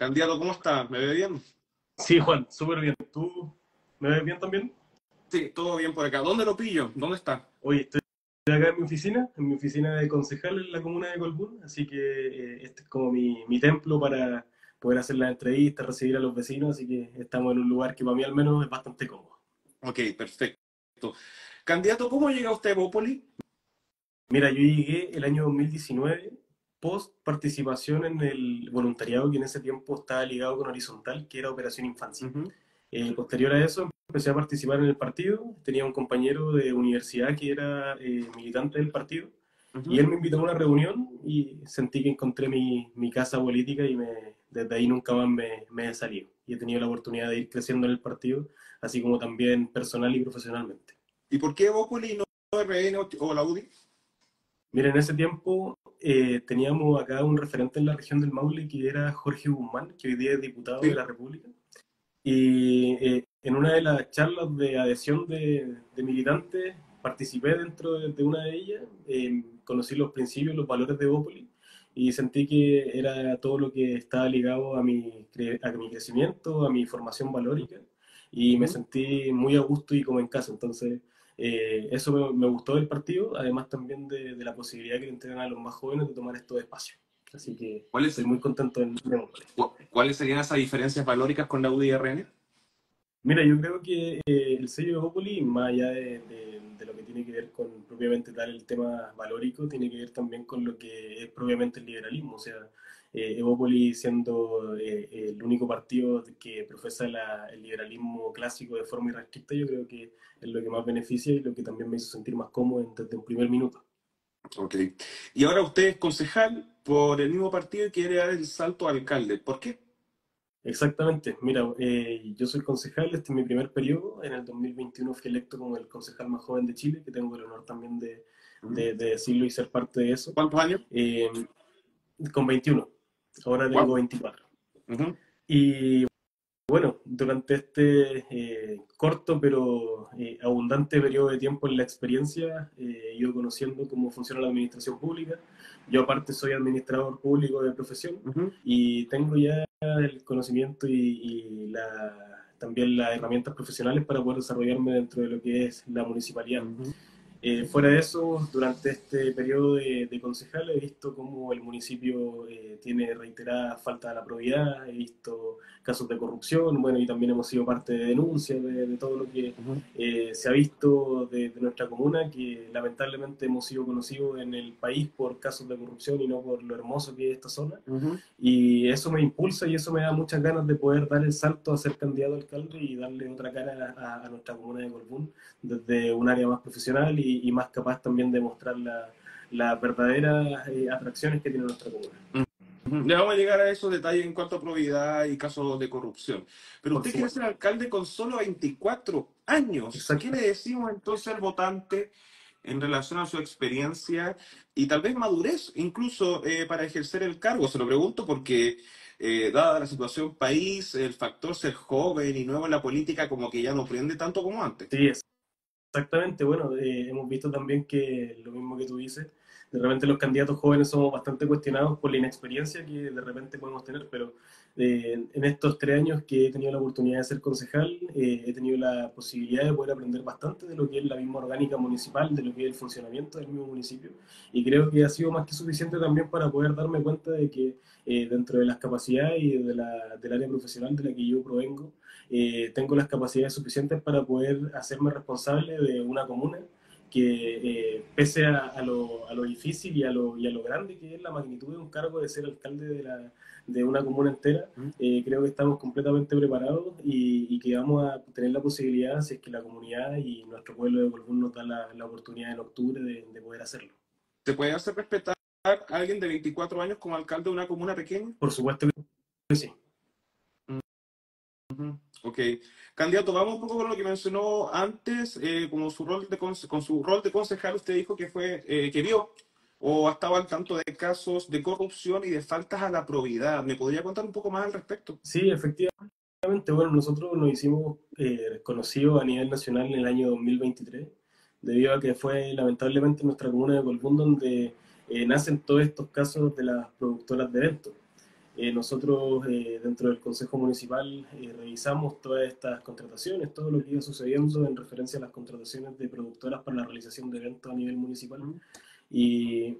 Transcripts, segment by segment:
Candidato, ¿cómo está? ¿Me ve bien? Sí, Juan, súper bien. ¿Tú me ves bien también? Sí, todo bien por acá. ¿Dónde lo pillo? ¿Dónde está? Oye, estoy acá en mi oficina, en mi oficina de concejal en la comuna de Colbún, así que eh, este es como mi, mi templo para poder hacer las entrevistas, recibir a los vecinos, así que estamos en un lugar que para mí al menos es bastante cómodo. Ok, perfecto. Candidato, ¿cómo llega usted a Bópoli? Mira, yo llegué el año 2019 post participación en el voluntariado que en ese tiempo estaba ligado con Horizontal, que era Operación Infancia. Eh, posterior a eso empecé a participar en el partido, tenía un compañero de universidad que era eh, militante del partido, y él me invitó a una reunión y sentí que encontré mi, mi casa política y me, desde ahí nunca más me, me he salido. Y he tenido la oportunidad de ir creciendo en el partido, así como también personal y profesionalmente. ¿Y por qué Bópoli y no RN o la UDI? Mira, en ese tiempo eh, teníamos acá un referente en la región del Maule que era Jorge Guzmán, que hoy día es diputado de la República. Y eh, en una de las charlas de adhesión de, militantes participé dentro de, una de ellas, eh, conocí los principios, los valores de Bópoli y sentí que era todo lo que estaba ligado a mi, a mi crecimiento, a mi formación valórica y me sentí muy a gusto y como en casa. Entonces, eh, eso me, gustó del partido, además también de, la posibilidad que le entregan a los más jóvenes de tomar estos espacios. Así que estoy muy contento en ¿Cuáles serían esas diferencias valóricas con la UDI Mira, yo creo que eh, el sello de Opoli, más allá de, lo que tiene que ver con propiamente tal el tema valórico, tiene que ver también con lo que es propiamente el liberalismo. O sea, eh, Evópoli siendo eh, el único partido que profesa el liberalismo clásico de forma irrestricta, yo creo que es lo que más beneficia y lo que también me hizo sentir más cómodo desde un primer minuto. Ok. Y ahora usted es concejal por el mismo partido y quiere dar el salto a alcalde. ¿Por qué? Exactamente. Mira, eh, yo soy concejal, este es mi primer periodo. En el 2021 fui electo como el concejal más joven de Chile, que tengo el honor también de, de, decirlo y ser parte de eso. ¿Cuántos años? Eh, con 21. Ahora tengo 24. Y bueno, durante este eh, corto pero eh, abundante periodo de tiempo en la experiencia, eh, ido conociendo cómo funciona la administración pública. Yo aparte soy administrador público de profesión y tengo ya el conocimiento y, la, también las herramientas profesionales para poder desarrollarme dentro de lo que es la municipalidad. Eh, fuera de eso, durante este periodo de, de concejal he visto cómo el municipio eh, tiene reiterada falta de la probidad, he visto casos de corrupción, bueno, y también hemos sido parte de denuncias de, todo lo que eh, se ha visto de, nuestra comuna, que lamentablemente hemos sido conocidos en el país por casos de corrupción y no por lo hermoso que es esta zona. Y eso me impulsa y eso me da muchas ganas de poder dar el salto a ser candidato a alcalde y darle otra cara a, a nuestra comuna de Colbún desde un área más profesional y y, más capaz también de mostrar las verdaderas eh, atracciones que tiene nuestra comuna. Ya vamos a llegar a esos detalles en cuanto a probidad y casos de corrupción. Pero usted quiere ser alcalde con solo 24 años. ¿Qué le decimos entonces al votante en relación a su experiencia y tal vez madurez incluso eh, para ejercer el cargo? Se lo pregunto porque, eh, dada la situación país, el factor ser joven y nuevo en la política como que ya no prende tanto como antes. Sí, es Exactamente, bueno, eh, hemos visto también que lo mismo que tú dices, de repente los candidatos jóvenes somos bastante cuestionados por la inexperiencia que de repente podemos tener, pero eh, en estos tres años que he tenido la oportunidad de ser concejal, eh, he tenido la posibilidad de poder aprender bastante de lo que es la misma orgánica municipal, de lo que es el funcionamiento del mismo municipio, y creo que ha sido más que suficiente también para poder darme cuenta de que dentro de las capacidades y de la, del área profesional de la que yo provengo, eh, tengo las capacidades suficientes para poder hacerme responsable de una comuna que eh, pese a, lo, a, lo, difícil y a lo, y a lo grande que es la magnitud de un cargo de ser alcalde de, la, de una comuna entera, eh, creo que estamos completamente preparados y, que vamos a tener la posibilidad, si es que la comunidad y nuestro pueblo de Colbún nos da la, la oportunidad en octubre de, de, poder hacerlo. ¿Se puede hacer respetar a alguien de 24 años como alcalde de una comuna pequeña? Por supuesto que sí. Ok. Candidato, vamos un poco con lo que mencionó antes, eh, como su rol de con su rol de concejal, usted dijo que fue, eh, que vio o ha estado al tanto de casos de corrupción y de faltas a la probidad. ¿Me podría contar un poco más al respecto? Sí, efectivamente. Bueno, nosotros nos hicimos eh, conocidos a nivel nacional en el año 2023, debido a que fue lamentablemente nuestra comuna de Colbún donde nacen todos estos casos de las productoras de eventos. Eh, nosotros dentro del Consejo Municipal revisamos todas estas contrataciones, todo lo que iba sucediendo en referencia a las contrataciones de productoras para la realización de eventos a nivel municipal y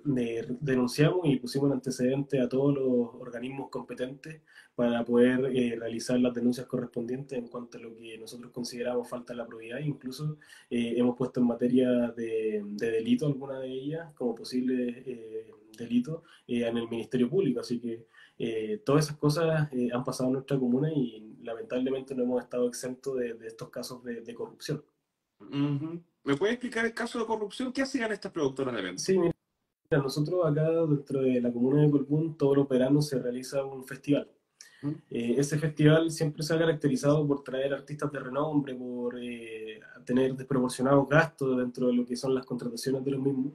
denunciamos y pusimos antecedente a todos los organismos competentes para poder eh, realizar las denuncias correspondientes en cuanto a lo que nosotros consideramos falta de la probidad. Incluso eh, hemos puesto en materia de, delito alguna de ellas como posible eh, delito en el Ministerio Público. Así que todas esas cosas han pasado en nuestra comuna y lamentablemente no hemos estado exentos de, estos casos de, corrupción. ¿Me puede explicar el caso de corrupción? ¿Qué hacían estas productoras de eventos? Sí, mira, nosotros acá dentro de la comuna de Colbún todos los veranos se realiza un festival. Eh, ese festival siempre se ha caracterizado por traer artistas de renombre, por eh, tener desproporcionados gastos dentro de lo que son las contrataciones de los mismos.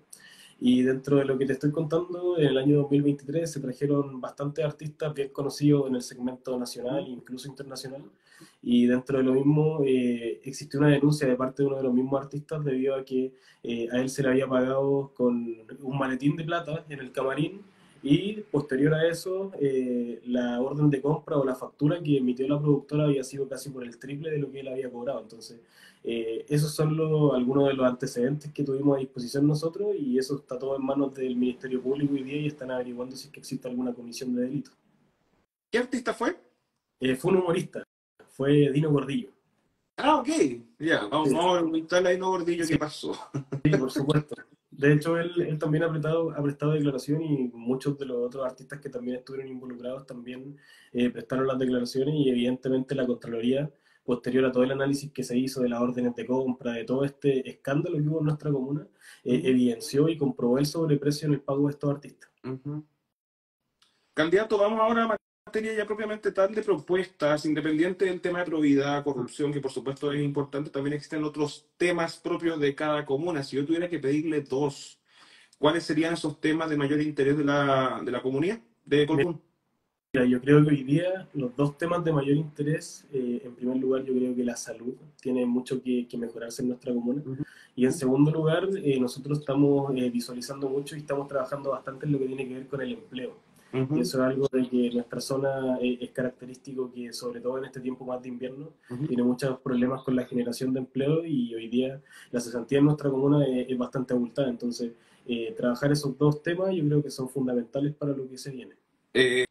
Y dentro de lo que te estoy contando, en el año 2023 se trajeron bastantes artistas bien conocidos en el segmento nacional e incluso internacional. Y dentro de lo mismo eh, existió una denuncia de parte de uno de los mismos artistas debido a que eh, a él se le había pagado con un maletín de plata en el camarín y posterior a eso, eh, la orden de compra o la factura que emitió la productora había sido casi por el triple de lo que él había cobrado. Entonces, eh, esos son algunos de los antecedentes que tuvimos a disposición nosotros y eso está todo en manos del Ministerio Público hoy día y están averiguando si es que existe alguna comisión de delito. ¿Qué artista fue? Eh, fue un humorista, fue Dino Gordillo. Ah, ok, ya, vamos, a preguntarle a Dino Gordillo qué pasó. Sí, por supuesto. De hecho, él, también ha prestado, ha prestado declaración y muchos de los otros artistas que también estuvieron involucrados también eh, prestaron las declaraciones y evidentemente la Contraloría, posterior a todo el análisis que se hizo de las órdenes de compra, de todo este escándalo que hubo en nuestra comuna, eh, evidenció y comprobó el sobreprecio en el pago de estos artistas. Candidato, vamos ahora a materia ya propiamente tal de propuestas, independiente del tema de probidad, corrupción, que por supuesto es importante, también existen otros temas propios de cada comuna. Si yo tuviera que pedirle dos, ¿cuáles serían esos temas de mayor interés de la, de la comunidad de? Mira, yo creo que hoy día los dos temas de mayor interés, eh, en primer lugar, yo creo que la salud tiene mucho que, mejorarse en nuestra comuna. Y en segundo lugar, eh, nosotros estamos eh, visualizando mucho y estamos trabajando bastante en lo que tiene que ver con el empleo eso es algo de que nuestra zona eh, es, característico que, sobre todo en este tiempo más de invierno, tiene muchos problemas con la generación de empleo y hoy día la cesantía en nuestra comuna es, bastante abultada. Entonces, eh, trabajar esos dos temas yo creo que son fundamentales para lo que se viene. Eh,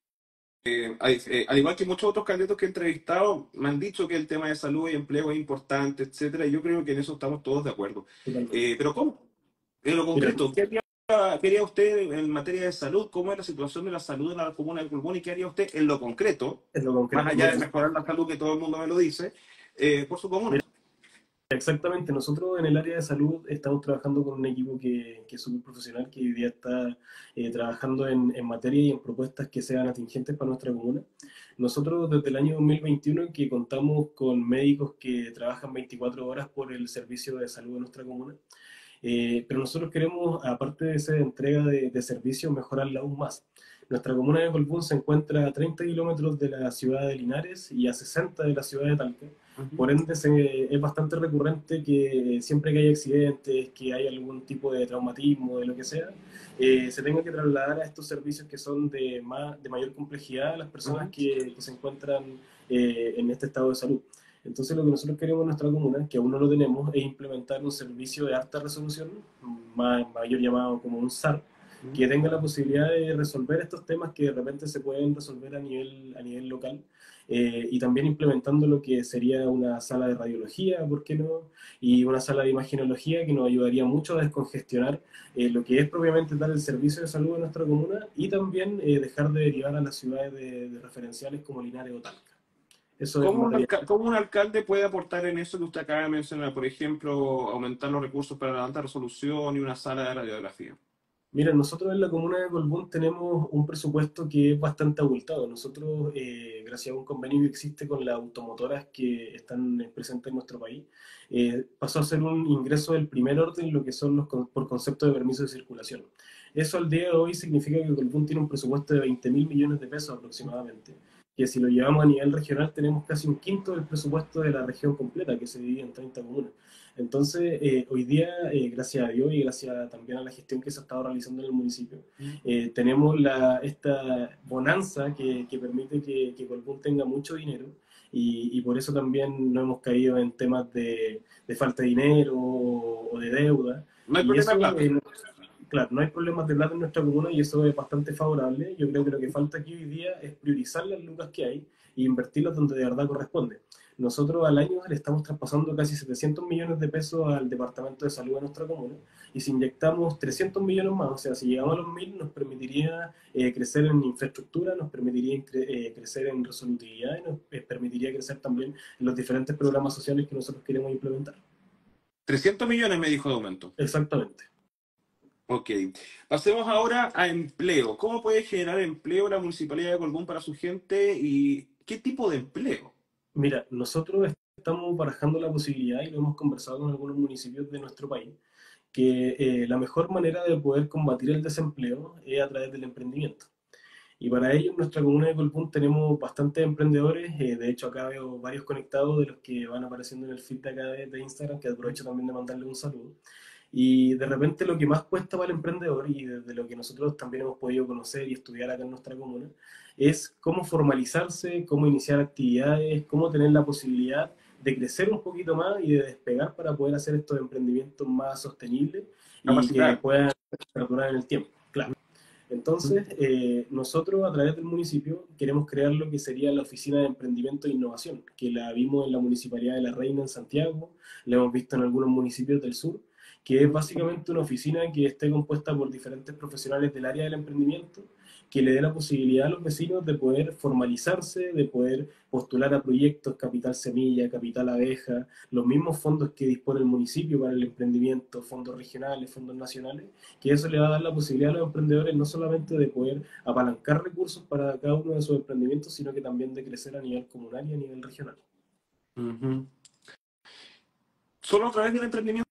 al igual que muchos otros candidatos que he entrevistado, me han dicho que el tema de salud y empleo es importante, etcétera, y yo creo que en eso estamos todos de acuerdo. pero ¿cómo? En lo concreto, ¿qué ¿Qué haría usted en materia de salud? ¿Cómo es la situación de la salud en la comuna de Pulmón? ¿Y qué haría usted en lo concreto? En lo concreto. Más allá de mejorar la salud, que todo el mundo me lo dice, eh, por su comuna. Exactamente, nosotros en el área de salud estamos trabajando con un equipo que, que es súper profesional, que hoy día está eh, trabajando en, en, materia y en propuestas que sean atingentes para nuestra comuna. Nosotros desde el año 2021 que contamos con médicos que trabajan 24 horas por el servicio de salud de nuestra comuna, eh, pero nosotros queremos, aparte de esa entrega de, de servicios, mejorarla aún más. Nuestra comuna de Colbún se encuentra a 30 kilómetros de la ciudad de Linares y a 60 de la ciudad de Talca. Por ende, es bastante recurrente que siempre que hay accidentes, que hay algún tipo de traumatismo, de lo que sea, eh, se tenga que trasladar a estos servicios que son de, más, de mayor complejidad a las personas que, que, se encuentran eh, en este estado de salud. Entonces lo que nosotros queremos en nuestra comuna, que aún no lo tenemos, es implementar un servicio de alta resolución, mayor llamado como un SAR, que tenga la posibilidad de resolver estos temas que de repente se pueden resolver a nivel, a nivel local, eh, y también implementando lo que sería una sala de radiología, ¿por qué no? Y una sala de imagenología que nos ayudaría mucho a descongestionar eh, lo que es propiamente dar el servicio de salud en nuestra comuna y también eh, dejar de derivar a las ciudades de, de referenciales como Linares o Talca. ¿Cómo, un alcalde puede aportar en eso que usted acaba de mencionar? Por ejemplo, aumentar los recursos para la alta resolución y una sala de radiografía. Mira, nosotros en la comuna de Colbún tenemos un presupuesto que es bastante abultado. Nosotros, eh, gracias a un convenio que existe con las automotoras que están presentes en nuestro país, eh, pasó a ser un ingreso del primer orden lo que son los por concepto de permiso de circulación. Eso al día de hoy significa que Colbún tiene un presupuesto de 20 mil millones de pesos aproximadamente que si lo llevamos a nivel regional tenemos casi un quinto del presupuesto de la región completa, que se divide en 30 comunas. Entonces, eh, hoy día, eh, gracias a Dios y gracias también a la gestión que se ha estado realizando en el municipio, mm. eh, tenemos la, esta bonanza que, que permite que, que Colbún tenga mucho dinero y, y, por eso también no hemos caído en temas de, de falta de dinero o, de deuda. No hay problema de claro, no hay problemas de plata en nuestra comuna y eso es bastante favorable. Yo creo que lo que falta aquí hoy día es priorizar las lucas que hay e invertirlas donde de verdad corresponde. Nosotros al año le estamos traspasando casi 700 millones de pesos al Departamento de Salud de nuestra comuna y si inyectamos 300 millones más, o sea, si llegamos a los 1000, nos permitiría eh, crecer en infraestructura, nos permitiría eh, crecer en resolutividad y nos eh, permitiría crecer también en los diferentes programas sociales que nosotros queremos implementar. 300 millones me dijo de aumento. Exactamente. Ok. Pasemos ahora a empleo. ¿Cómo puede generar empleo la Municipalidad de Colbún para su gente y qué tipo de empleo? Mira, nosotros estamos barajando la posibilidad y lo hemos conversado con algunos municipios de nuestro país, que eh, la mejor manera de poder combatir el desempleo es a través del emprendimiento. Y para ello en nuestra comuna de Colbún tenemos bastantes emprendedores, eh, de hecho acá veo varios conectados de los que van apareciendo en el feed de acá de Instagram, que aprovecho también de mandarle un saludo. Y de repente lo que más cuesta para el emprendedor, y desde lo que nosotros también hemos podido conocer y estudiar acá en nuestra comuna, es cómo formalizarse, cómo iniciar actividades, cómo tener la posibilidad de crecer un poquito más y de despegar para poder hacer estos emprendimientos más sostenibles y que puedan perdurar en el tiempo. Claro. Entonces, eh, nosotros a través del municipio queremos crear lo que sería la Oficina de Emprendimiento e Innovación, que la vimos en la Municipalidad de La Reina en Santiago, la hemos visto en algunos municipios del sur, que es básicamente una oficina que esté compuesta por diferentes profesionales del área del emprendimiento, que le dé la posibilidad a los vecinos de poder formalizarse, de poder postular a proyectos Capital Semilla, Capital Abeja, los mismos fondos que dispone el municipio para el emprendimiento, fondos regionales, fondos nacionales, que eso le va a dar la posibilidad a los emprendedores no solamente de poder apalancar recursos para cada uno de sus emprendimientos, sino que también de crecer a nivel comunal y a nivel regional. ¿Solo a través del emprendimiento?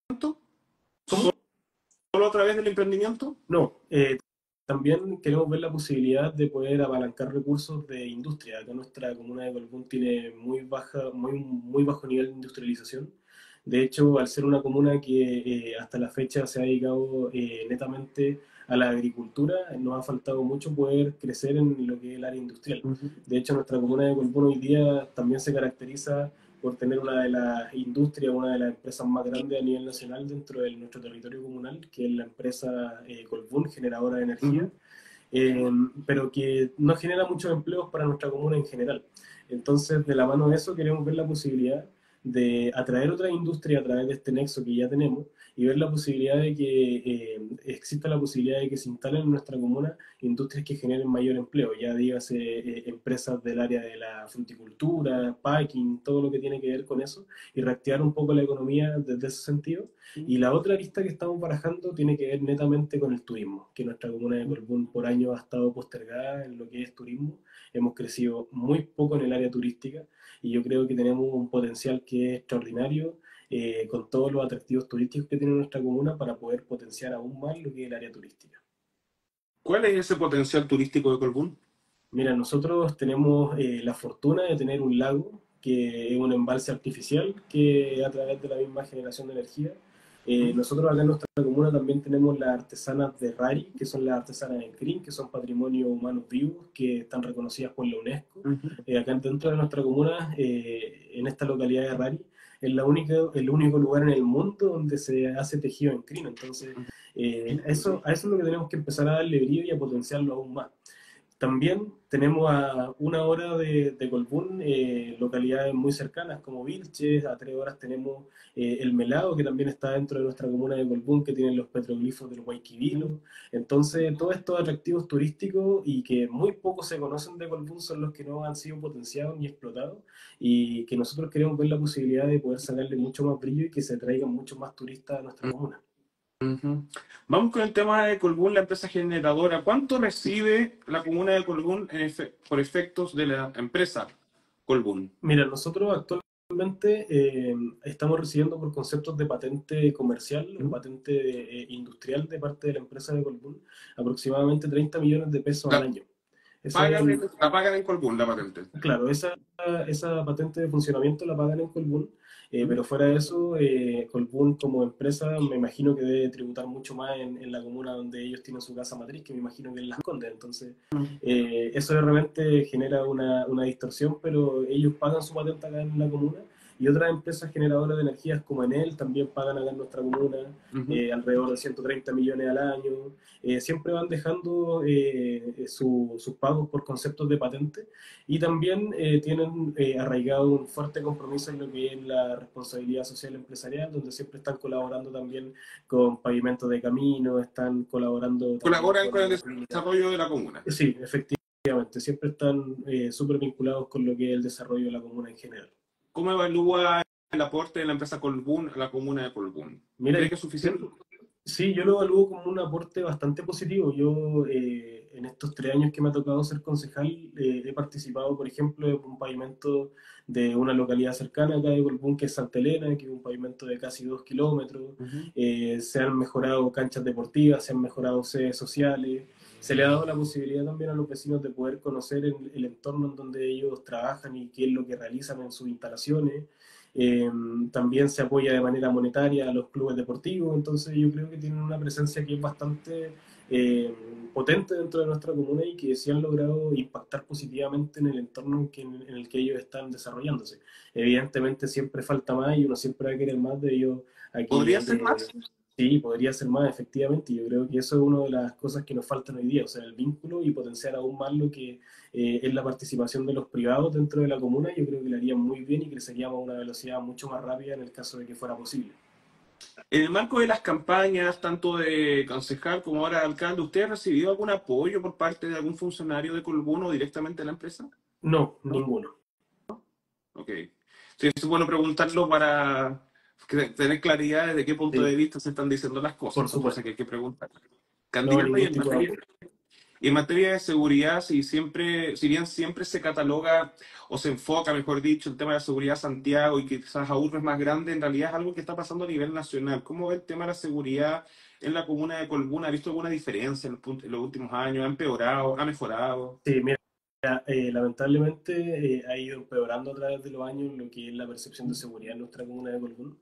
¿Solo a través del emprendimiento? No, eh, también queremos ver la posibilidad de poder apalancar recursos de industria. Acá nuestra comuna de Colbún tiene muy, baja, muy, muy bajo nivel de industrialización. De hecho, al ser una comuna que eh, hasta la fecha se ha dedicado eh, netamente a la agricultura, nos ha faltado mucho poder crecer en lo que es el área industrial. De hecho, nuestra comuna de Colbún hoy día también se caracteriza por tener una de las industrias, una de las empresas más grandes a nivel nacional dentro de nuestro territorio comunal, que es la empresa eh, Colbún, generadora de energía, eh, pero que no genera muchos empleos para nuestra comuna en general. Entonces, de la mano de eso, queremos ver la posibilidad de atraer otra industria a través de este nexo que ya tenemos y ver la posibilidad de que eh, exista la posibilidad de que se instalen en nuestra comuna industrias que generen mayor empleo, ya dígase eh, empresas del área de la fruticultura, packing, todo lo que tiene que ver con eso, y reactivar un poco la economía desde ese sentido. Y la otra lista que estamos barajando tiene que ver netamente con el turismo, que nuestra comuna de Corbún por años ha estado postergada en lo que es turismo. Hemos crecido muy poco en el área turística y yo creo que tenemos un potencial que es extraordinario eh, con todos los atractivos turísticos que tiene nuestra comuna para poder potenciar aún más lo que es el área turística. ¿Cuál es ese potencial turístico de Colbún? Mira, nosotros tenemos eh, la fortuna de tener un lago que es un embalse artificial que a través de la misma generación de energía. Eh, nosotros acá en nuestra comuna también tenemos las artesanas de Rari, que son las artesanas de CRIN, que son patrimonio humanos vivos, que están reconocidas por la UNESCO. acá dentro de nuestra comuna, en esta localidad de Rari, es la única, el único lugar en el mundo donde se hace tejido en crino. Entonces, eh, eso, a eso es lo que tenemos que empezar a darle brillo y a potenciarlo aún más. También tenemos a una hora de, de Colbún, eh, localidades muy cercanas como Vilches, a tres horas tenemos eh, El Melado, que también está dentro de nuestra comuna de Colbún, que tiene los petroglifos del Guayquivilo. Entonces, todos estos atractivos turísticos y que muy pocos se conocen de Colbún son los que no han sido potenciados ni explotados y que nosotros queremos ver la posibilidad de poder sacarle mucho más brillo y que se traigan muchos más turistas a nuestra comuna. Vamos con el tema de Colbún, la empresa generadora. ¿Cuánto recibe la comuna de Colbún por efectos de la empresa Colbún? Mira, nosotros actualmente eh, estamos recibiendo por conceptos de patente comercial o patente eh, industrial de parte de la empresa de Colbún aproximadamente 30 millones de pesos al año. La pagan en Colbún la patente. Claro, esa, esa patente de funcionamiento la pagan en Colbún eh, pero fuera de eso, eh, Colbún como empresa me imagino que debe tributar mucho más en, la comuna donde ellos tienen su casa matriz, que me imagino que es Las Condes. Entonces, eh, eso realmente genera una, una distorsión, pero ellos pagan su patente acá en la comuna y otras empresas generadoras de energías como Enel también pagan acá en nuestra comuna eh, alrededor de 130 millones al año. Eh, siempre van dejando eh, sus pagos por conceptos de patente y también tienen arraigado un fuerte compromiso en lo que es la responsabilidad social empresarial, donde siempre están colaborando también con pavimentos de camino, están colaborando... Colaboran con, el desarrollo de la comuna. Sí, efectivamente, siempre están súper vinculados con lo que es el desarrollo de la comuna en general. ¿Cómo evalúa el aporte de la empresa Colbún a la comuna de Colbún? Mira, ¿Cree que es suficiente? Sí, yo lo evalúo como un aporte bastante positivo. Yo, eh, en estos tres años que me ha tocado ser concejal, eh, he participado, por ejemplo, en un pavimento de una localidad cercana acá de Colbún, que es Santa Elena, que es un pavimento de casi dos kilómetros. Eh, se han mejorado canchas deportivas, se han mejorado sedes sociales se le ha dado la posibilidad también a los vecinos de poder conocer el, entorno en donde ellos trabajan y qué es lo que realizan en sus instalaciones. Eh, también se apoya de manera monetaria a los clubes deportivos, entonces yo creo que tienen una presencia que es bastante eh, potente dentro de nuestra comuna y que sí han logrado impactar positivamente en el entorno en, en, el que ellos están desarrollándose. Evidentemente siempre falta más y uno siempre va a querer más de ellos. Aquí ¿Podría ser más? Sí, podría ser más, efectivamente. Yo creo que eso es una de las cosas que nos faltan hoy día, o sea, el vínculo y potenciar aún más lo que eh, es la participación de los privados dentro de la comuna. Yo creo que lo harían muy bien y creceríamos a una velocidad mucho más rápida en el caso de que fuera posible. En el marco de las campañas, tanto de concejal como ahora de alcalde, ¿usted ha recibido algún apoyo por parte de algún funcionario de Colbuno directamente de la empresa? No, ninguno. Ok. Sí, es bueno preguntarlo para tener claridad de qué punto de vista se están diciendo las cosas. Por supuesto. que hay que preguntar. y, en materia, de seguridad, si, siempre, si bien siempre se cataloga o se enfoca, mejor dicho, el tema de la seguridad Santiago y quizás a urbes más grandes, en realidad es algo que está pasando a nivel nacional. ¿Cómo ve el tema de la seguridad en la comuna de Colbuna? ¿Ha visto alguna diferencia en, los últimos años? ¿Ha empeorado? ¿Ha mejorado? Sí, mira. Eh, lamentablemente eh, ha ido empeorando a través de los años lo que es la percepción de seguridad en nuestra comuna de Colbún.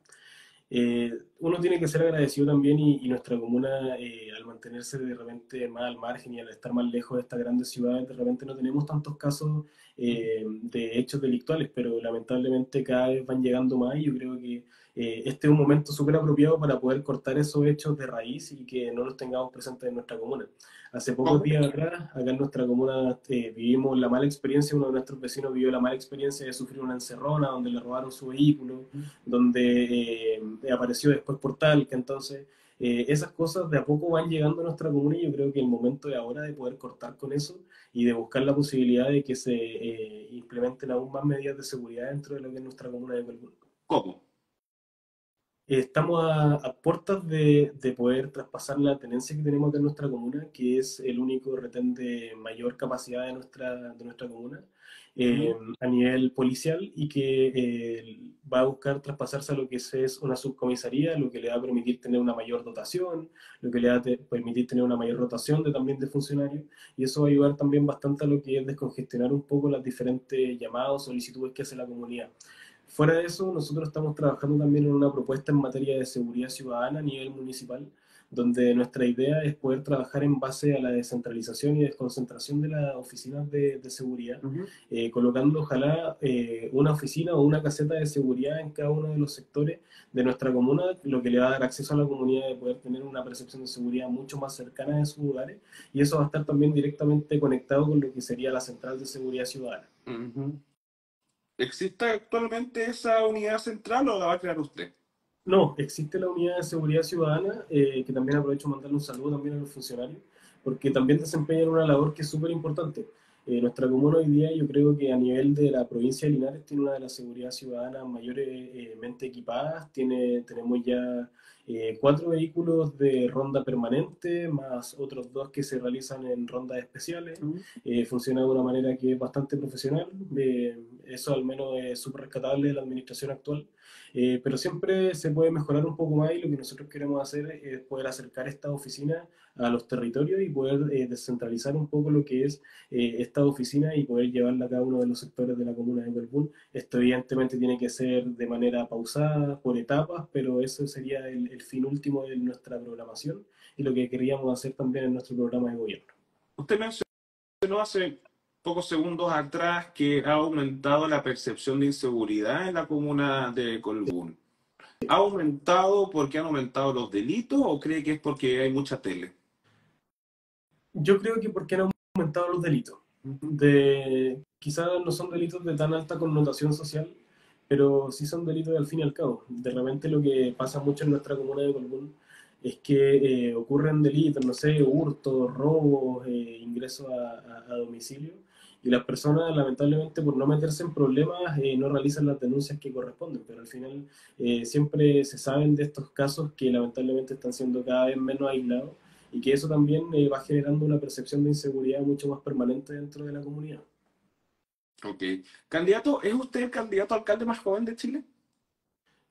Eh, uno tiene que ser agradecido también y, nuestra comuna, eh, al mantenerse de repente más al margen y al estar más lejos de estas grandes ciudades, de repente no tenemos tantos casos eh, de hechos delictuales, pero lamentablemente cada vez van llegando más y yo creo que este es un momento súper apropiado para poder cortar esos hechos de raíz y que no los tengamos presentes en nuestra comuna. Hace pocos días atrás, acá en nuestra comuna, eh, vivimos la mala experiencia, uno de nuestros vecinos vivió la mala experiencia de sufrir una encerrona donde le robaron su vehículo, donde eh, apareció después Portal, que entonces eh, esas cosas de a poco van llegando a nuestra comuna y yo creo que el momento es ahora de poder cortar con eso y de buscar la posibilidad de que se implementen aún más medidas de seguridad dentro de lo que es nuestra comuna de Colbún. ¿Cómo? Estamos a, puertas de, poder traspasar la tenencia que tenemos acá en nuestra comuna, que es el único retén de mayor capacidad de nuestra, de nuestra comuna eh, a nivel policial y que eh, va a buscar traspasarse a lo que es una subcomisaría, lo que le va a permitir tener una mayor dotación, lo que le va a permitir tener una mayor rotación de, también de funcionarios y eso va a ayudar también bastante a lo que es descongestionar un poco las diferentes llamadas, solicitudes que hace la comunidad. Fuera de eso, nosotros estamos trabajando también en una propuesta en materia de seguridad ciudadana a nivel municipal, donde nuestra idea es poder trabajar en base a la descentralización y desconcentración de las oficinas de, seguridad, eh, colocando ojalá eh, una oficina o una caseta de seguridad en cada uno de los sectores de nuestra comuna, lo que le va a dar acceso a la comunidad de poder tener una percepción de seguridad mucho más cercana de sus lugares, y eso va a estar también directamente conectado con lo que sería la central de seguridad ciudadana. ¿Existe actualmente esa unidad central o la va a crear usted? No, existe la unidad de seguridad ciudadana, eh, que también aprovecho mandarle un saludo también a los funcionarios, porque también desempeñan una labor que es súper importante. Eh, nuestra comuna hoy día yo creo que a nivel de la provincia de Linares tiene una de las seguridad ciudadanas mayormente equipadas, tiene, tenemos ya eh, cuatro vehículos de ronda permanente, más otros dos que se realizan en rondas especiales. Eh, funciona de una manera que es bastante profesional. Eh, eso al menos es súper rescatable de la administración actual. Eh, pero siempre se puede mejorar un poco más y lo que nosotros queremos hacer es poder acercar esta oficina a los territorios y poder eh, descentralizar un poco lo que es eh, esta oficina y poder llevarla a cada uno de los sectores de la comuna de Huelbún. Esto evidentemente tiene que ser de manera pausada, por etapas, pero eso sería el, el fin último de nuestra programación y lo que queríamos hacer también en nuestro programa de gobierno. Usted mencionó hace pocos segundos atrás que ha aumentado la percepción de inseguridad en la comuna de Colbún. ¿Ha aumentado porque han aumentado los delitos o cree que es porque hay mucha tele? Yo creo que porque han aumentado los delitos. De, quizás no son delitos de tan alta connotación social, pero sí son delitos al fin y al cabo. De repente lo que pasa mucho en nuestra comuna de Colbún es que eh, ocurren delitos, no sé, hurtos, robos, eh, ingresos a, domicilio, y las personas lamentablemente por no meterse en problemas eh, no realizan las denuncias que corresponden, pero al final siempre se saben de estos casos que lamentablemente están siendo cada vez menos aislados y que eso también va generando una percepción de inseguridad mucho más permanente dentro de la comunidad. Ok. Candidato, ¿es usted el candidato alcalde más joven de Chile?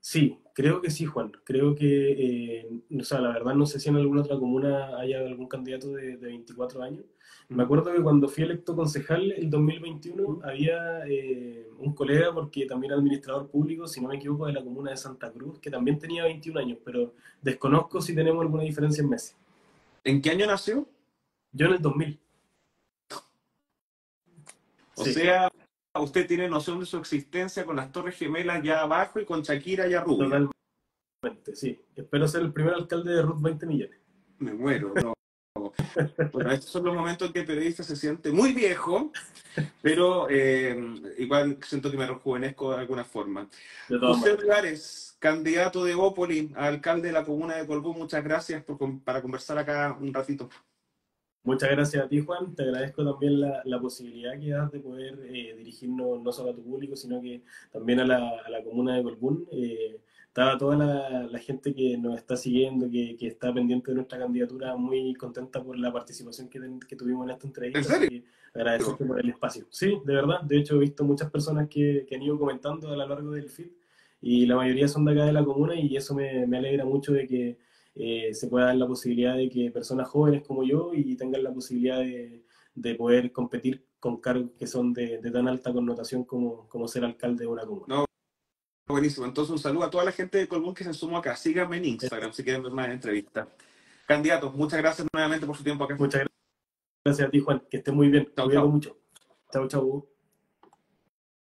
Sí, creo que sí, Juan. Creo que, eh, o sea, la verdad no sé si en alguna otra comuna haya algún candidato de, 24 años. Me acuerdo que cuando fui electo concejal el 2021 había eh, un colega, porque también administrador público, si no me equivoco, de la comuna de Santa Cruz, que también tenía 21 años, pero desconozco si tenemos alguna diferencia en meses. ¿En qué año nació? Yo en el 2000. O sea, usted tiene noción de su existencia con las Torres Gemelas ya abajo y con Shakira ya arriba. Totalmente, sí. Espero ser el primer alcalde de Ruth 20 millones. Me muero, no. Bueno, estos son los momentos en que el periodista se siente muy viejo, pero eh, igual siento que me rejuvenezco de alguna forma. José Olivares, candidato de Ópoli alcalde de la comuna de Colbú, muchas gracias por, para conversar acá un ratito. Muchas gracias a ti, Juan. Te agradezco también la, la posibilidad que das de poder eh, dirigirnos no solo a tu público, sino que también a la, a la comuna de Colbún. Eh, a toda la, la, gente que nos está siguiendo, que, que, está pendiente de nuestra candidatura, muy contenta por la participación que, que tuvimos en esta entrevista. ¿En serio? Agradecerte por el espacio. Sí, de verdad. De hecho, he visto muchas personas que, que han ido comentando a lo largo del feed y la mayoría son de acá de la comuna y eso me, me alegra mucho de que eh, se pueda dar la posibilidad de que personas jóvenes como yo y tengan la posibilidad de, de poder competir con cargos que son de, de tan alta connotación como, como, ser alcalde de una comuna. No, buenísimo. Entonces un saludo a toda la gente de Colbún que se sumó acá. Síganme en Instagram si quieren ver más entrevistas. Candidatos, muchas gracias nuevamente por su tiempo acá. Muchas gracias a ti, Juan. Que esté muy bien. Chao, chao. mucho. Chao, chao.